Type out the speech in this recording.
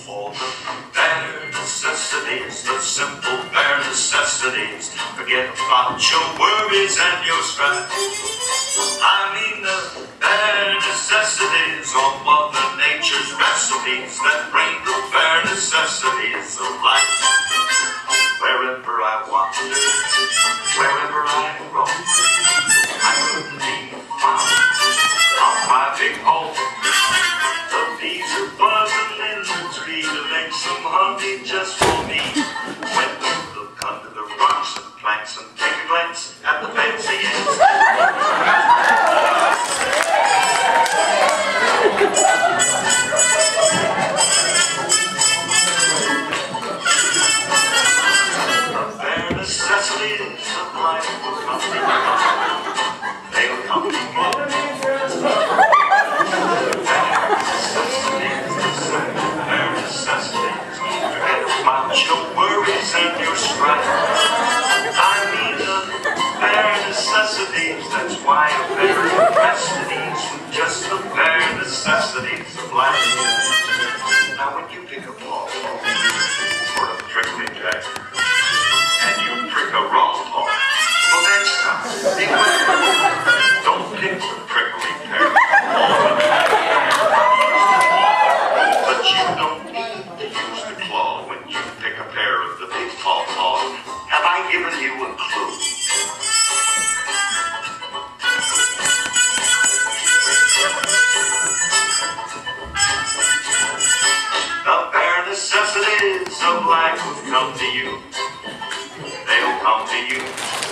for the bare necessities, the simple bare necessities. Forget about your worries and your stress. I mean the bare necessities of Mother Nature's recipes that bring the bare necessities of life. Wherever I wander, wherever I roam. To make some honey just for me. When you look under the rocks and planks and take a glance at the fancy ants. The necessities of life will come. They'll come to life will come to you. They'll come to you.